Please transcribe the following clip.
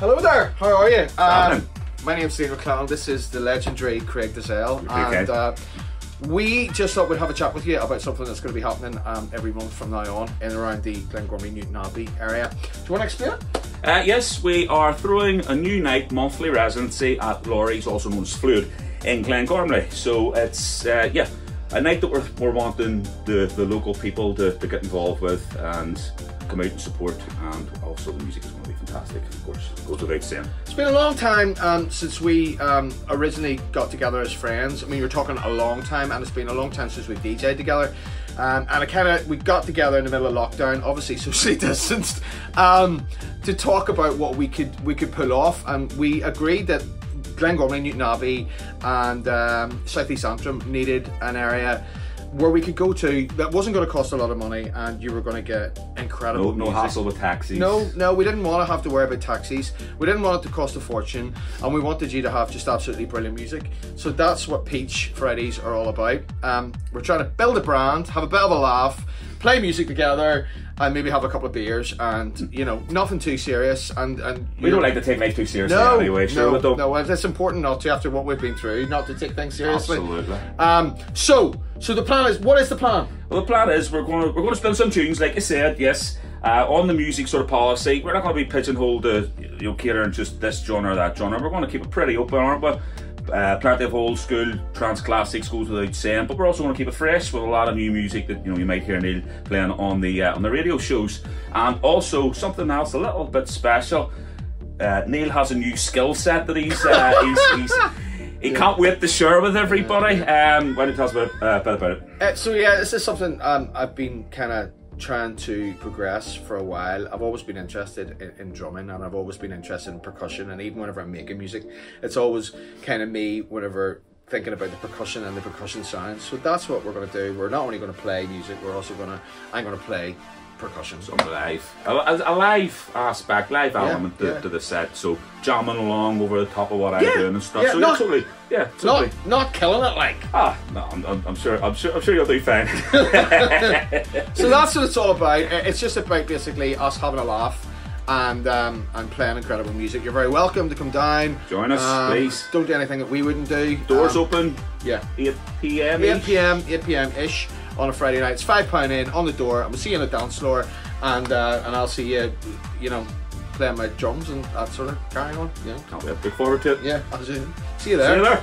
Hello there, how are you? Um, my name's Stephen McClelland. This is the legendary Craig Dalzell. Okay. And uh, we just thought we'd have a chat with you about something that's going to be happening um, every month from now on in and around the Glengormley Newtownabbey area. Do you want to explain it? Uh, yes, we are throwing a new night monthly residency at Laurie's, also known as Fluid, in Glengormley. So it's, uh, yeah, a night that we're, we're wanting the, the local people to, to get involved with and come out and support. And also the music to be fantastic, of course. It goes without saying. It's been a long time um, since we um, originally got together as friends. I mean, you're talking a long time, and it's been a long time since we've DJed together. Um, and I kind of we got together in the middle of lockdown, obviously socially distanced, um, to talk about what we could we could pull off. And we agreed that Glengormley, Newtownabbey, and um, South East Antrim needed an area where we could go to that wasn't going to cost a lot of money, and you were going to get incredible No, no hassle with taxis. No, no, we didn't want to have to worry about taxis. We didn't want it to cost a fortune, and we wanted you to have just absolutely brilliant music. So that's what Peach Fridays are all about. Um, we're trying to build a brand, have a bit of a laugh, play music together, and maybe have a couple of beers, and you know, nothing too serious. And and We don't like to take life too seriously no, anyway, sure no, no. It's important not to after what we've been through, not to take things seriously. Absolutely. Um, so, so the plan is, what is the plan? Well, the plan is we're going to we're going to spin some tunes, like I said, yes. Uh, on the music sort of policy, we're not going to be pigeonholed to you know catering just this genre or that genre. We're going to keep it pretty open, aren't we? Uh, plenty of old school trance classics goes without saying, but we're also going to keep it fresh with a lot of new music that you know you might hear Neal playing on the uh, on the radio shows, and also something else a little bit special. Uh, Neal has a new skill set that he's uh, he's, he's he can't wait to share with everybody. Um, why don't you tell us about, uh, a bit about it? Uh, so yeah, this is something um, I've been kind of trying to progress for a while. I've always been interested in, in drumming and I've always been interested in percussion. And even whenever I'm making music, it's always kind of me whenever thinking about the percussion and the percussion sounds. So that's what we're going to do. We're not only going to play music, we're also going to I'm going to play percussion. So live a, live aspect, live element to, yeah. to the set. So jamming along over the top of what I'm Yeah, doing and stuff. yeah, so not- yeah, totally, yeah, not totally. not killing it like. Ah, no, I'm, I'm, I'm sure, I'm sure, I'm sure you'll do fine. So that's what it's all about. It's just about basically us having a laugh. And um, and playing incredible music. You're very welcome to come down. Join us, Um, please. Don't do anything that we wouldn't do. Doors Um, open, Yeah. 8 p.m. 8 p.m. 8 p.m. ish on a Friday night. It's five pound in on the door. I'm see you on the dance floor, and uh, and I'll see you, you know, playing my drums and that sort of carrying on. Yeah. Can't wait. Look forward to it. Yeah, I'll see you. See you there. See you there.